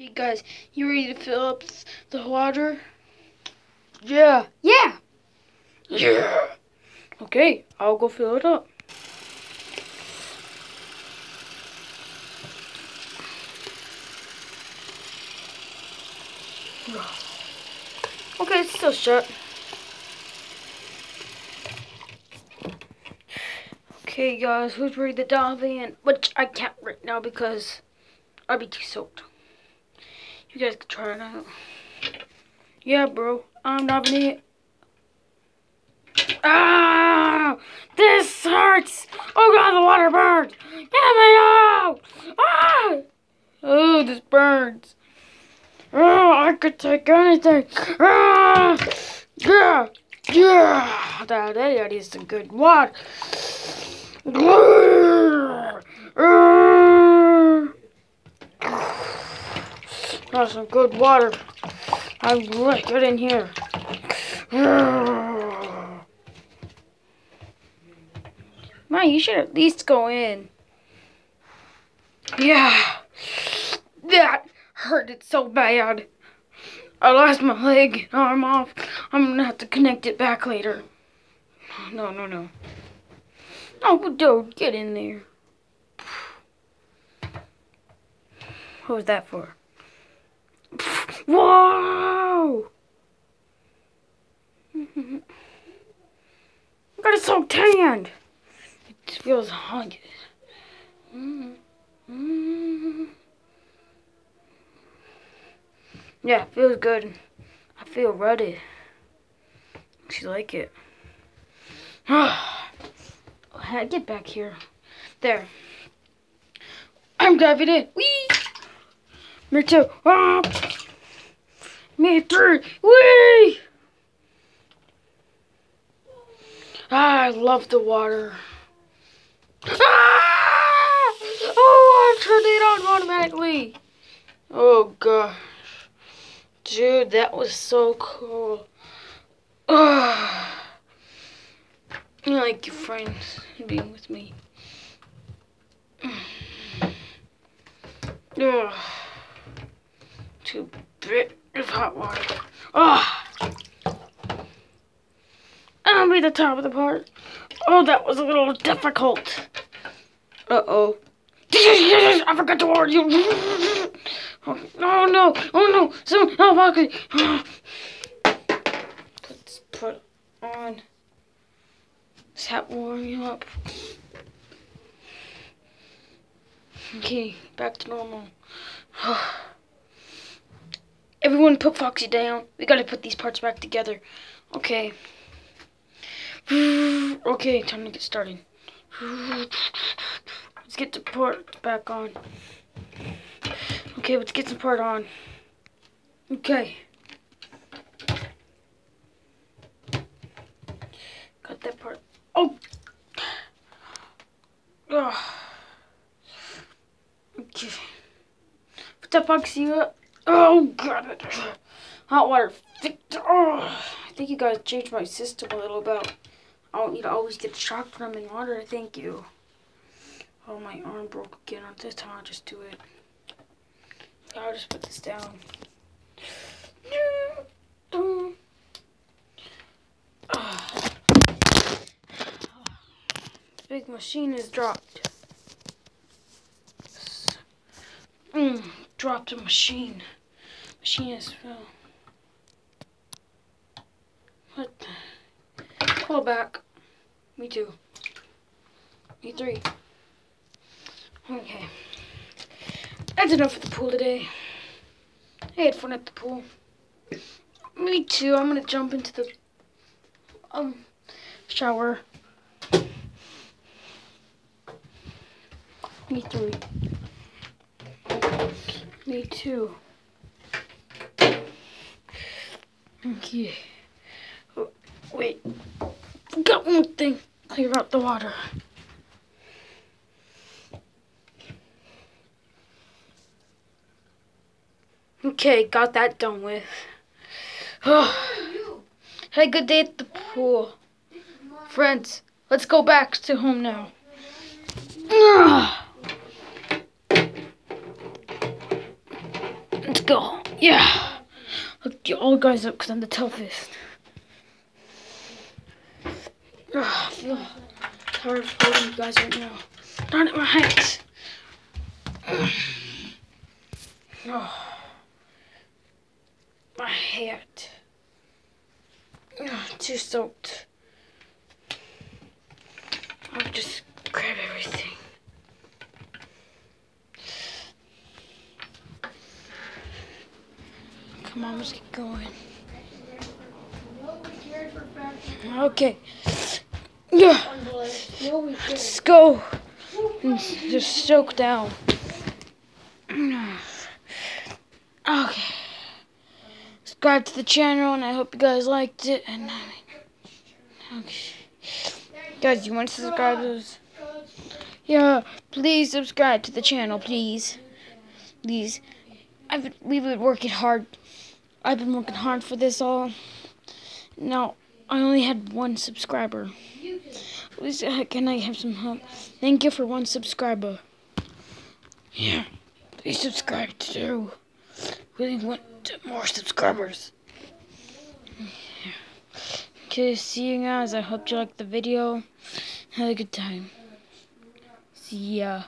Okay, guys, you ready to fill up the water? Yeah. Yeah. Yeah. Okay, I'll go fill it up. Okay, it's still shut. Okay, guys, who's ready to dive in? Which I can't right now because I'll be too soaked. You guys can try it out. Yeah, bro, I'm diving in. Ah! This hurts! Oh god, the water burns! Get me out! Ah! Oh, this burns. Oh, I could take anything. Ah! Yeah! Yeah! That, that is some good water. That's some good water. I like it in here. Man, you should at least go in. Yeah. That hurted so bad. I lost my leg and arm off. I'm gonna have to connect it back later. No, no, no. Oh, dude, get in there. What was that for? Whoa! got it so tanned. It feels hot. Yeah, feels good. I feel ready. She like it. Get back here. There. I'm diving in. Whee! Me too. Ah! Me three. Whee! Ah, I love the water. Ah! Oh, I turned it on automatically. Oh, gosh. Dude, that was so cool. Ah. I like your friends being with me. Ugh. Too bit hot water. Ah! I'll be the top of the part. Oh, that was a little difficult. Uh-oh. I forgot to warn you. Oh, no. Oh, no. Someone help me. Let's put on. That warming up? Okay, back to normal. Everyone put Foxy down. We gotta put these parts back together. Okay. Okay, time to get started. Let's get the part back on. Okay, let's get some part on. Okay. Got that part. Oh! Ugh. Okay. Put that Foxy up. Oh, God. Hot water. Oh, I think you guys changed my system a little bit. I don't need to always get shocked when I'm in water. Thank you. Oh, my arm broke again. On this time I'll just do it. I'll just put this down. Big machine is dropped. Mm, dropped a machine. Machine is fell. What? Pull back. Me too. Me three. Okay. That's enough for the pool today. I had fun at the pool. Me too. I'm gonna jump into the um shower. Me three. Me too. Okay. Wait. Got one thing. Clear out the water. Okay, got that done with. Had a good day at the pool. Friends, let's go back to home now. Let's go. Yeah. Hook you all guys up because I'm the toughest. Ugh, I feel tired of holding you guys right now. Darn it, my hands. Oh. Ah. My hat. Ugh, ah, too soaked. I'll just grab everything. Get going. Okay. Yeah. Let's go. And just soak down. Okay. Subscribe to the channel, and I hope you guys liked it. And I mean, okay. Guys, you want to subscribe to this? Yeah, please subscribe to the channel, please. Please. I've we've been working hard. I've been working hard for this all. Now, I only had one subscriber. Uh, can I have some help? Thank you for one subscriber. Yeah, please subscribe too. Really want more subscribers. Yeah. Okay, see you guys. I hope you liked the video. Have a good time. See ya.